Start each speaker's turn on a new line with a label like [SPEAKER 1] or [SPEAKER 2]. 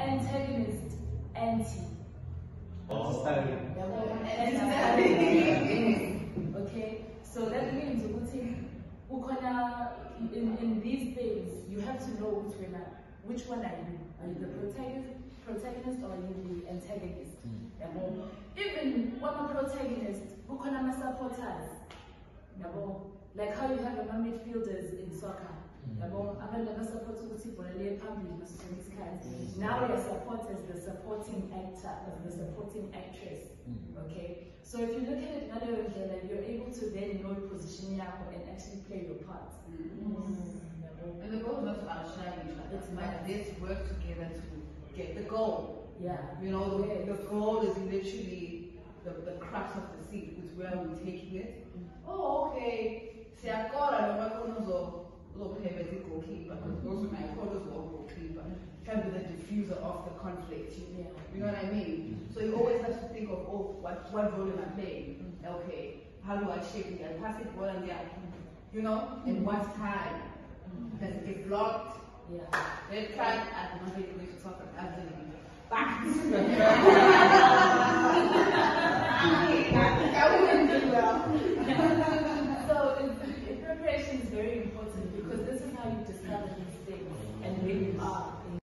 [SPEAKER 1] antagonist, anti.
[SPEAKER 2] Anti-styling.
[SPEAKER 1] Okay, so that means ukuthi ukhona in, in these things you have to know which one are, which one are you? Are you the protagonist, protagonist or are you the antagonist? Hmm. Yabo. Even when a protagonist, ukhona ama supporters. Yabo. Like how you have ama midfielders in soccer. Hmm. Yabo, abantu abasupport ukuthi ibhola liye phambili ngaso sonke isikhathi. Now your support is the supporting actor, the supporting actress. Okay? So if you look at it ngaleyo ndlela, you're able to then know position yakho and actually play your part. Yabo.
[SPEAKER 3] And the goal is not to outshine each other.
[SPEAKER 1] It's
[SPEAKER 3] but let's work together to get the goal.
[SPEAKER 1] Yeah.
[SPEAKER 3] You know, the,
[SPEAKER 1] Yes.
[SPEAKER 3] the goal is literally the, the crux of the seed, is where we're taking it. Oh, okay. Siyakora noma khona uzo uzopheba as goalkeeper, because those are my diffuser of the conflict.
[SPEAKER 1] Yeah.
[SPEAKER 3] You know what I mean? Mm. So you always have to think of, oh, what, what role am I playing? Mm. Okay, how do I shape it? I pass it well and yeah, you know, mm. and what time? Does it get blocked?
[SPEAKER 1] Yeah.
[SPEAKER 3] Red card, I'm not really going to talk about it. Back. I wouldn't do well.
[SPEAKER 1] so in, in preparation is very important because this is how you discover these things and where you are.